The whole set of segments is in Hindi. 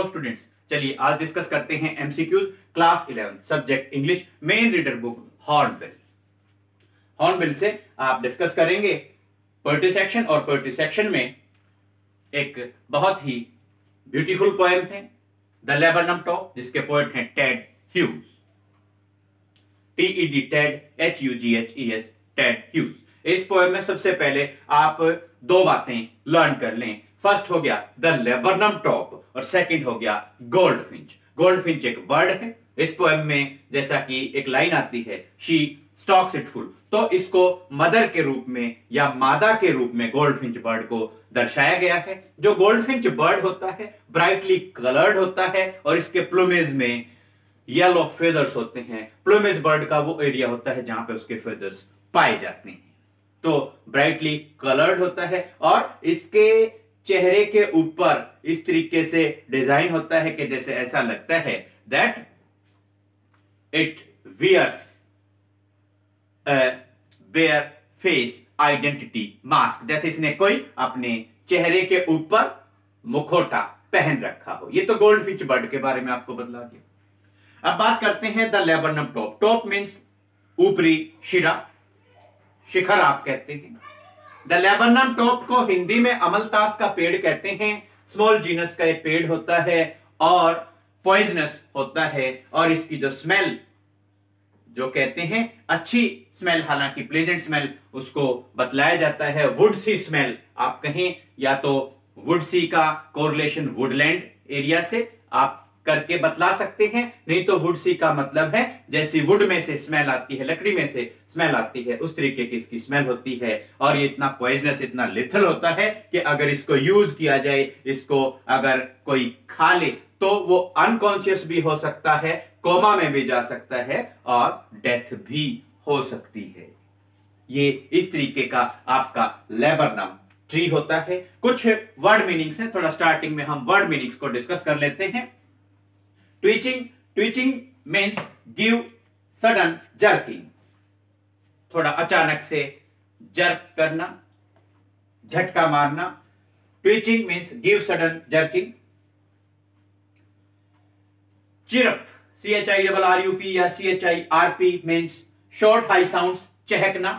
हेलो स्टूडेंट्स चलिए, आज डिस्कस करते हैं MCQs class eleven subject English main reader book Hornbill Hornbill से आप डिस्कस करेंगे पोएट्री सेक्शन और पोएट्री सेक्शन में एक बहुत ही ब्यूटीफुल पोएम है द लेबरनम टॉप जिसके पोएट हैं Ted Hughes T E D Ted H U G H E S Ted poem में सबसे पहले आप दो बातें लर्न कर लें. फ़र्स्ट हो गया द लेबरनम टॉप और सेकंड हो गया गोल्ड फिंच गोल्ड फिंच एक बर्ड है। इस पोएम में जैसा कि एक लाइन आती है शी स्टॉक्स इट फुल तो इसको मदर के रूप में या मादा के रूप में गोल्ड फिंच बर्ड को दर्शाया गया है। जो गोल्ड फिंच बर्ड होता है ब्राइटली कलर्ड होता है और इसके प्लूमेज में येलो फेदर्स होते हैं। प्लूमेज बर्ड का वो एरिया होता है जहाँ पे उसके फेदर्स पाए जाते हैं। तो ब्राइटली कलर्ड होता है और इसके चेहरे के ऊपर इस तरीके से डिज़ाइन होता है कि जैसे ऐसा लगता है that it wears bare face identity mask जैसे इसने कोई अपने चेहरे के ऊपर मुखोटा पहन रखा हो। ये तो गोल्ड फिच बर्ड के बारे में आपको बदला दिया। अब बात करते हैं the laburnum top top means ऊपरी शिरा, शिखर आप कहते हैं। द लेबरनम टॉप को हिंदी में अमलतास का पेड़ कहते हैं। स्मॉल जीनस का एक पेड़ होता है और पॉइजनस होता है और इसकी जो स्मेल जो कहते हैं, अच्छी स्मेल हालाँकि प्लेजेंट स्मेल उसको बतलाया जाता है। वुड सी स्मेल आप कहें, या तो वुड सी का कोरिलेशन वुडलैंड एरिया से आप करके बतला सकते हैं। नहीं तो वुड सी का मतलब है, जैसी वुड में से स्मेल आती है, लकड़ी में से स्मेल आती है, उस तरीके की इसकी स्मेल होती है। और ये इतना पॉइजनस इतना लिथल होता है कि अगर इसको यूज़ किया जाए, इसको अगर कोई खा ले तो वो अनकॉन्शियस भी हो सकता है कोमा में भी जा सकता है और डेथ भी हो सकती है। ये इस तरीके का आपका लेबर नाम ट्री होता है। कुछ वर्ड मीनिंग्स हैं, थोड़ा स्टार्टिंग में हम वर्ड मीनिंग्स को डिस्कस कर लेते हैं। Twitching twitching means give sudden jerking थोड़ा अचानक से जर्क करना, झटका मारना। Twitching means give sudden jerking chirp C H I double R U P या C H I R P means short high sound चहकना।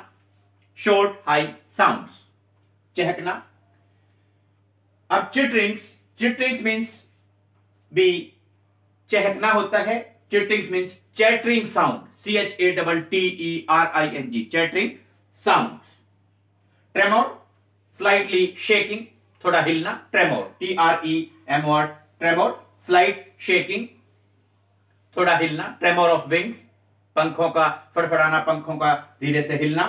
Short high sound चहकना। अब चिट्रिंग्स चिट्रिंग्स मीन्स बी चहकना होता है chitterings means chattering sound C H A double T E R I N G chattering sound tremor slightly shaking थोड़ा हिलना tremor T R E M R tremor slight shaking थोड़ा हिलना ट्रेमोर ऑफ़ विंग्स पंखों का, फड़फड़ाना पंखों का, धीरे से हिलना.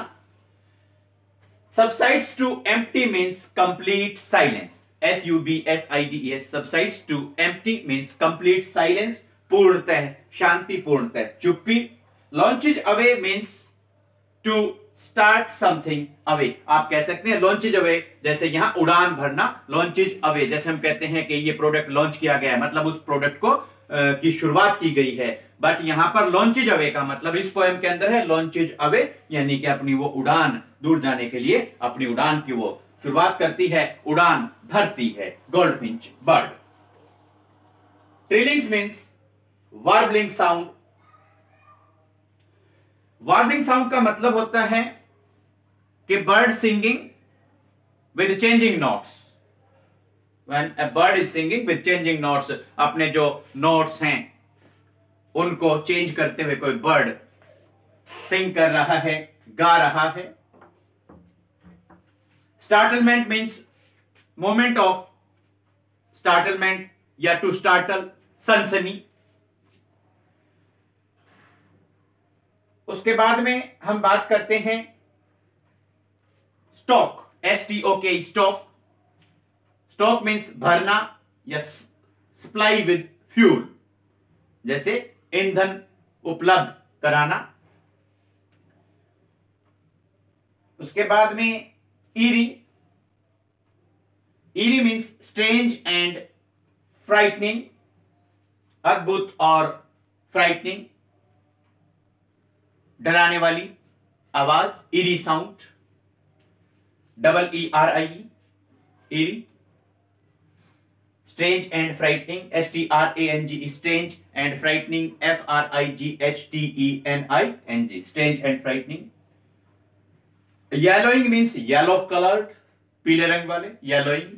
Subsides to empty means complete silence S U B S I D S subsides to empty means complete silence पूर्णतः शांति पूर्णतः चुप्पी launches away means to start something away आप कह सकते हैं लॉन्चेज अवे जैसे यहाँ उड़ान भरना लॉन्चेज अवे जैसे हम कहते हैं कि ये प्रोडक्ट लॉन्च किया गया है मतलब उस प्रोडक्ट को आ, की शुरुआत की गई है। बट यहाँ पर लॉन्चेज अवे का मतलब इस पोएम के अंदर है लॉन्चेज अवे यानी कि अपनी वो उड़ान दूर जाने के लिए अपनी उड़ान की वो शुरुआत करती है, उड़ान भरती है goldfinch bird trillings means warbling sound warbling sound का मतलब होता है कि bird singing with changing notes when a bird is singing with changing notes अपने जो नोट्स हैं, उनको चेंज करते हुए कोई बर्ड सिंग कर रहा है, गा रहा है startlement means moment of startlement या टू स्टार्टल सनसनी। उसके बाद में हम बात करते हैं स्टॉक एस टी ओ के स्टॉक स्टॉक मीन्स भरना या सप्लाई विद फ्यूल जैसे ईंधन उपलब्ध कराना। उसके बाद में eerie eerie means strange and frightening अद्भुत और फ्राइटनिंग डराने वाली आवाज़ eerie sound double E R I eerie strange and frightening s t r a n g strange and frightening f r i g h t e n i n g strange and frightening yellowing means yellow colored पीले रंग वाले, yellowing.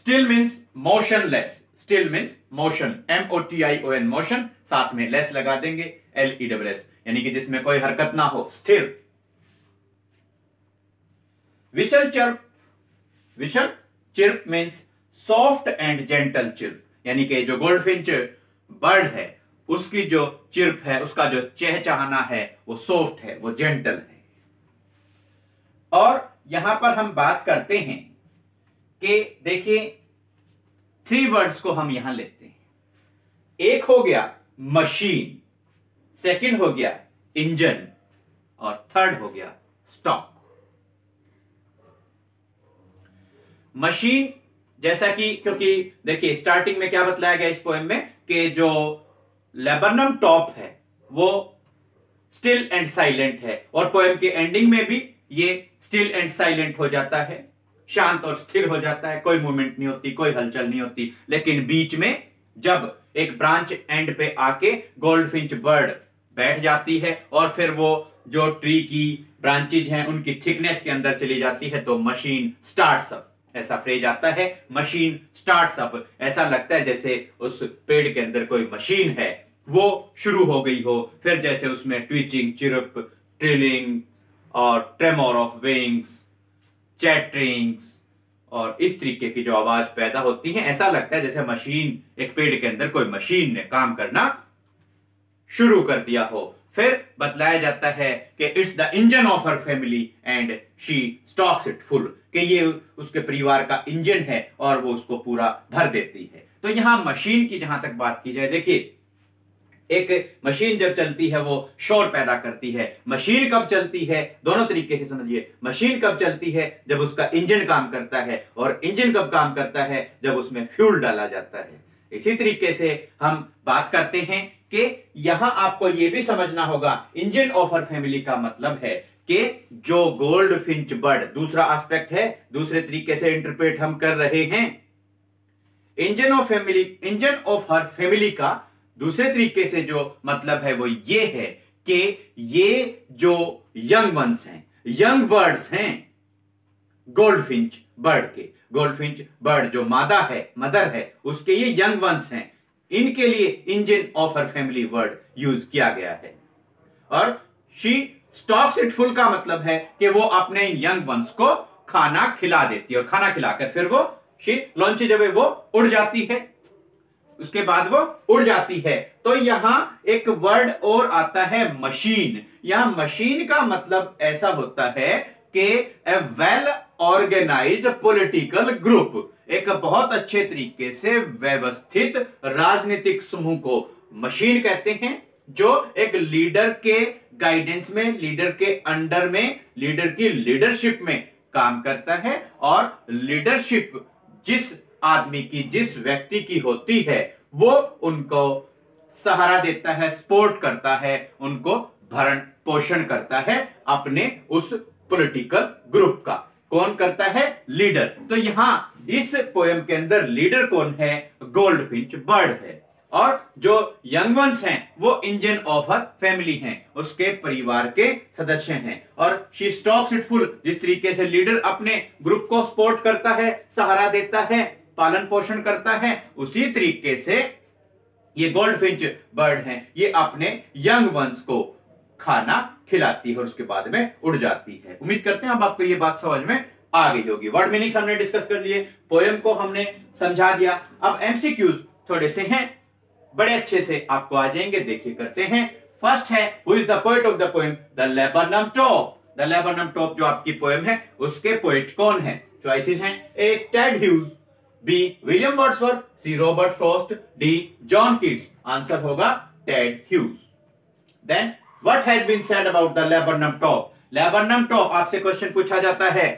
Still means motionless. Still means motion M O T I O N motion साथ में लेस लगा देंगे एल ई डब्ल्यू एस यानी कि जिसमें कोई हरकत ना हो, स्थिर. Whistle chirp. Whistle chirp means soft and gentle chirp. यानी कि जो गोल्डफिंच बर्ड है, उसकी जो चिर्प है, उसका जो चहचहाना है, वो सॉफ्ट है, वो जेंटल है. और यहाँ पर हम बात करते हैं कि देखिए थ्री वर्ड्स को हम यहाँ लेते हैं। एक हो गया मशीन सेकंड हो गया इंजन और थर्ड हो गया स्टॉक मशीन जैसा कि, क्योंकि देखिए स्टार्टिंग में क्या बतलाया गया इस पोएम में कि जो लेबरनम टॉप है, वो स्टिल एंड साइलेंट है, और पोएम के एंडिंग में भी ये स्टिल एंड साइलेंट हो जाता है, शांत और स्थिर हो जाता है, कोई मूवमेंट नहीं होती, कोई हलचल नहीं होती। लेकिन बीच में जब एक ब्रांच एंड पे आके गोल्ड फिंच बर्ड बैठ जाती है और फिर वो जो ट्री की ब्रांचेज हैं, उनकी थिकनेस के अंदर चली जाती है तो मशीन स्टार्ट अप ऐसा फ्रेज आता है मशीन स्टार्ट अप ऐसा लगता है जैसे उस पेड़ के अंदर कोई मशीन है। वो शुरू हो गई हो, फिर जैसे उसमें ट्विचिंग चिरप ट्रिलिंग और ट्रेमोर ऑफ़ विंग्स चैटरिंग्स और इस तरीके की जो आवाज़ पैदा होती है। ऐसा लगता है जैसे मशीन, एक पेड़ के अंदर कोई मशीन ने काम करना शुरू कर दिया हो। फिर बतलाया जाता है कि it's the engine of her family and she stocks it full कि ये उसके परिवार का इंजन है और वो उसको पूरा भर देती है। तो यहाँ मशीन की जहाँ तक बात की जाए, देखिए एक मशीन जब चलती है, वो शोर पैदा करती है। मशीन कब चलती है? दोनों तरीके से समझिए। मशीन कब चलती है? जब उसका इंजन काम करता है, और इंजन कब काम करता है? जब उसमें फ्यूल डाला जाता है। इसी तरीके से हम बात करते हैं कि यहाँ आपको यह भी समझना होगा, इंजन ऑफ़ हर फैमिली का मतलब है कि जो गोल्ड फिंच बर्ड, दूसरा एस्पेक्ट है, दूसरे तरीके से इंटरप्रेट हम कर रहे हैं। Engine of family, engine of her family का दूसरे तरीके से जो मतलब है वो ये है कि ये जो यंग वंस हैं यंग बर्ड्स हैं गोल्ड फिंच बर्ड के गोल्ड फिंच बर्ड जो मादा है मदर है, उसके ये यंग वंस हैं, इनके लिए engine of her family word use किया गया है। और शी स्टॉक्स इट फुल का मतलब है कि वो अपने यंग वंस को खाना खिला देती है और खाना खिलाकर फिर वो शी लॉन्च जब वो उड़ जाती है। उसके बाद वो उड़ जाती है। तो यहाँ एक वर्ड और आता है मशीन यहाँ मशीन का मतलब ऐसा होता है कि a well organised political group एक बहुत अच्छे तरीके से व्यवस्थित राजनीतिक समूह को मशीन कहते हैं, जो एक लीडर के गाइडेंस में लीडर के अंडर में लीडर की लीडरशिप में काम करता है और लीडरशिप जिस आदमी की जिस व्यक्ति की होती है, वो उनको सहारा देता है सपोर्ट करता है, उनको भरण पोषण करता है अपने उस पॉलिटिकल ग्रुप का। कौन करता है? लीडर तो यहाँ इस पोएम के अंदर लीडर कौन है? गोल्ड फिंच बर्ड है। और जो यंग वंस हैं, वो इंजन ऑफ़ हर फैमिली हैं। उसके परिवार के सदस्य हैं। और शी स्टॉक्स इट फुल जिस तरीके से लीडर अपने ग्रुप को सपोर्ट करता है, सहारा देता है पालन पोषण करता है, उसी तरीके से ये गोल्ड फिंच बर्ड है, ये अपने यंग वंस को खाना खिलाती है और उसके बाद में उड़ जाती है। उम्मीद करते हैं अब आपको ये बात समझ में आ गई होगी। वर्ड मीनिंग हमने डिस्कस कर लिए पोएम को हमने समझा दिया। अब एमसीक्यूज थोड़े से हैं, बड़े अच्छे से आपको आ जाएँगे, देखिए करते हैं। फ़र्स्ट है who is the poet of the poem the laburnum top the laburnum top जो आपकी पोएम है, उसके पोएट कौन है? चॉइसेस हैं A Ted Hughes B William Wordsworth C Robert Frost D John Keats answer होगा Ted Hughes then what has been said about the laburnum top laburnum top आपसे क्वेश्चन पूछा जाता है।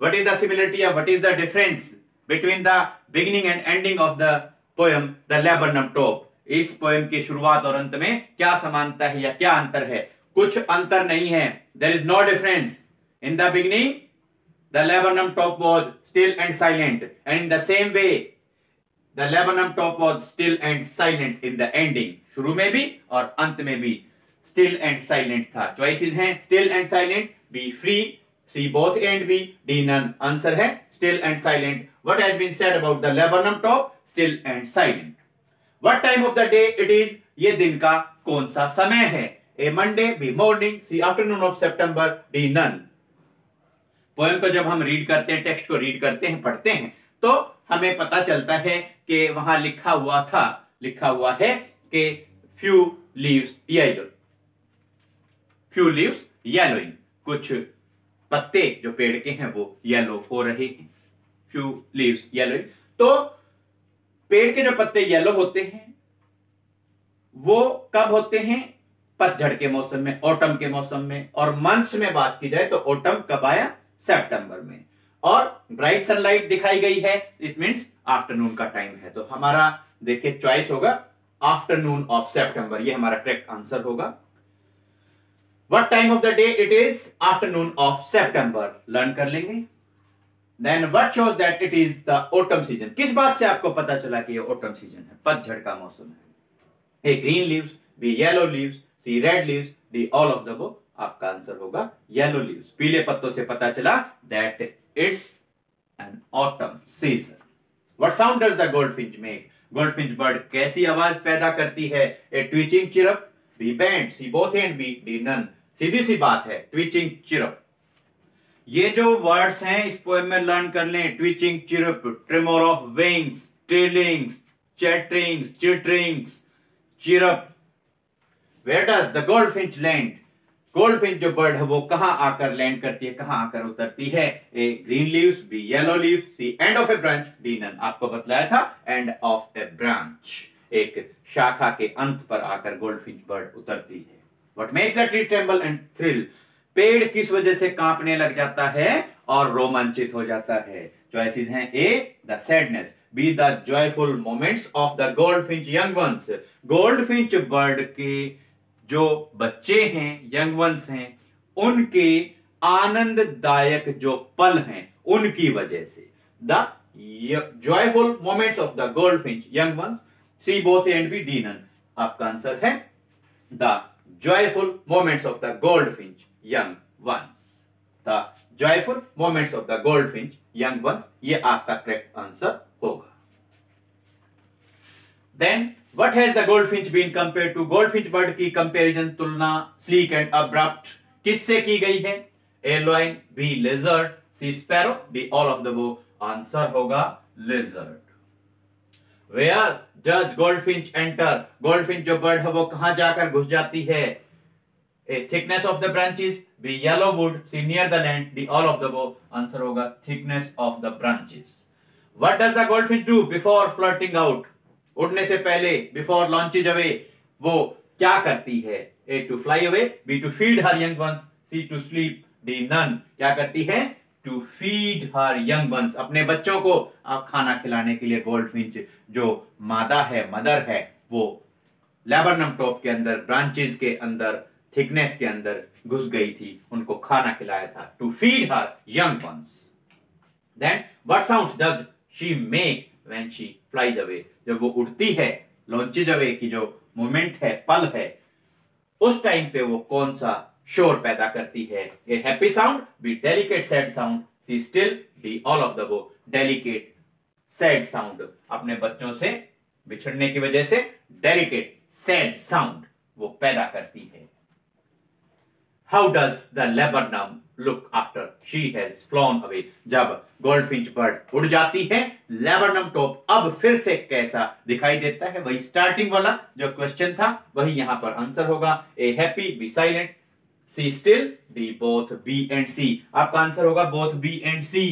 व्हाट इज़ द सिमिलरिटी या what is the difference between the beginning and ending of the poem the laburnum top इस पोएम की शुरुआत और अंत में क्या समानता है या क्या अंतर है? कुछ अंतर नहीं है। There is no difference in the beginning the laburnum top was still and silent and in the same way the laburnum top was still and silent in the ending शुरू में भी और अंत में भी still and silent था choices हैं still and silent be free see both A and B D none answer है still and silent what has been said about the laburnum top still and silent what time of the day it is ये दिन का कौन सा समय है A Monday B morning C afternoon of September D none poem को जब हम रीड करते हैं टेक्स्ट को रीड करते हैं, पढ़ते हैं तो हमें पता चलता है कि वहाँ लिखा हुआ था, लिखा हुआ है कि few leaves yellow few leaves yellowing कुछ पत्ते जो पेड़ के हैं, वो येलो हो रहे हैं. फ्यू लीव्स येलोइंग तो पेड़ के जो पत्ते येलो होते हैं, वो कब होते हैं? पतझड़ के मौसम में ऑटम के मौसम में. और मंथ्स में बात की जाए तो ऑटम कब आया? सितंबर में। और ब्राइट सनलाइट दिखाई गई है इट मींस आफ्टरनून का टाइम है। तो हमारा, देखिए चॉइस होगा आफ्टरनून ऑफ़ सितंबर ये हमारा करेक्ट आंसर होगा। What time of the day it is afternoon of September learn कर लेंगे। Then what shows that it is the autumn season किस बात से आपको पता चला कि ये ओटम सीज़न है? पतझड़ का मौसम है। A green leaves B yellow leaves C red leaves D all of the above आपका आंसर होगा येलो लीव्स पीले पत्तों से पता चला that it's an autumn season what sound does the goldfinch make goldfinch bird कैसी आवाज़ पैदा करती है? A twitching chirp B band C both and B D none सीधी सी बात है ट्विचिंग चिरप ये जो वर्ड्स हैं, इस पोएम में लर्न कर लें. Twitching chirp tremor of wings trillings chatterings chitterings chirp where does the goldfinch land goldfinch जो बर्ड है, वो कहाँ आकर लैंड करती है, कहाँ आकर उतरती है? A green leaves B yellow leaf C end of a branch D none आपको बतलाया था एंड ऑफ़ ए ब्रांच एक शाखा के अंत पर आकर गोल्ड फिंच बर्ड उतरती है। What makes the tree tremble and thrill पेड़ किस वजह से कांपने लग जाता है और रोमांचित हो जाता है? चॉइसेस हैं A the sadness B the joyful moments of the goldfinch young ones goldfinch bird के जो बच्चे हैं, यंग वंस हैं, उनके आनंददायक जो पल हैं, उनकी वजह से। The joyful moments of the goldfinch young ones C both and B D none आपका आंसर है the joyful moments of the goldfinch young ones the joyful moments of the goldfinch young ones ये आपका करेक्ट आंसर होगा। Then what has the goldfinch been compare to goldfinch bird की कंपेरिजन तुलना स्लीक एंड अब्रप्ट किससे की गई है? Airline B lizard C sparrow D all of the वो आंसर होगा lizard where does goldfinch enter goldfinch जो बर्ड है वो कहाँ जाकर घुस जाती है? A thickness of the branches B yellow wood C near the land D all of the वो आंसर होगा thickness of the branches what does the goldfinch do before flirting out उड़ने से पहले बिफोर लॉन्चेज अवे वो क्या करती है? A to fly away B to feed her young ones C to sleep D none क्या करती है? To feed her young ones अपने बच्चों को आप खाना खिलाने के लिए गोल्ड फिंच जो मादा है, मदर है, वो लेबरनम टॉप के अंदर ब्रांचेज के अंदर थिकनेस के अंदर घुस गई थी। उनको खाना खिलाया था। To feed her young ones then what sounds does she make when she flies away जब वो उड़ती है लॉन्चेज अवे की जो मोमेंट है, पल है, उस टाइम पे वो कौन सा शोर पैदा करती है? A happy sound B delicate sad sound C still D all of the वो डेलिकेट सैड साउंड अपने बच्चों से बिछड़ने की वजह से डेलिकेट सैड साउंड वो पैदा करती है। How does the labour laburnum look after she has flown away जब गोल्ड फिंच बर्ड उड़ जाती है लेबरनम टॉप अब फिर से कैसा दिखाई देता है? वही स्टार्टिंग वाला जो क्वेश्चन था, वही यहाँ पर आंसर होगा। A happy B silent C still D both B and C आपका आंसर होगा both B and C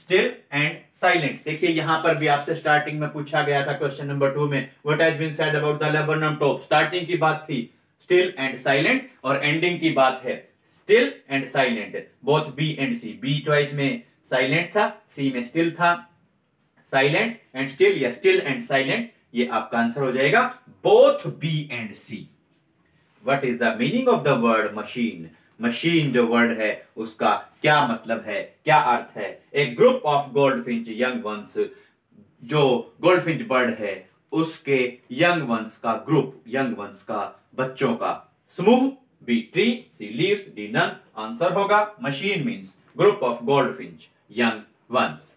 still and silent देखिए, यहाँ पर भी आपसे स्टार्टिंग में पूछा गया था क्वेश्चन नंबर टू में। What has been said about the laburnum top starting की बात थी। स्टिल एंड साइलेंट और एंडिंग की बात है। Still and silent both B and C B choice में साइलेंट था सी में स्टिल था. साइलेंट एंड स्टिल या स्टिल एंड साइलेंट ये आपका आंसर हो जाएगा both B and C what is the meaning of the word machine machine जो वर्ड है, उसका क्या मतलब है? क्या अर्थ है? A group of goldfinch young ones जो गोल्ड फिंच बर्ड है, उसके यंग वंस का ग्रुप यंग वंस का बच्चों का. समूह B tree C leaves D none answer होगा machine means group of goldfinch young ones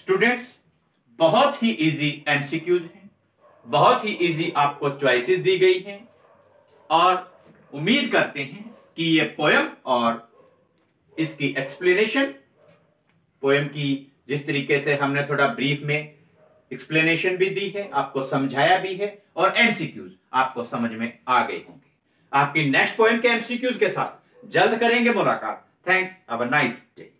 students बहुत ही इजी एमसीक्यूज हैं. बहुत ही इजी आपको चॉइसेस दी गई हैं. और उम्मीद करते हैं कि ये पोयम और इसकी एक्सप्लेनेशन पोयम की जिस तरीके से हमने थोड़ा ब्रीफ में एक्सप्लेनेशन भी दी है, आपको समझाया भी है और एमसीक्यूज आपको समझ में आ गए होंगे आपकी नेक्स्ट पॉइंट के एमसीक्यूज के साथ जल्द करेंगे मुलाकात। थैंक्स अब नाइस डे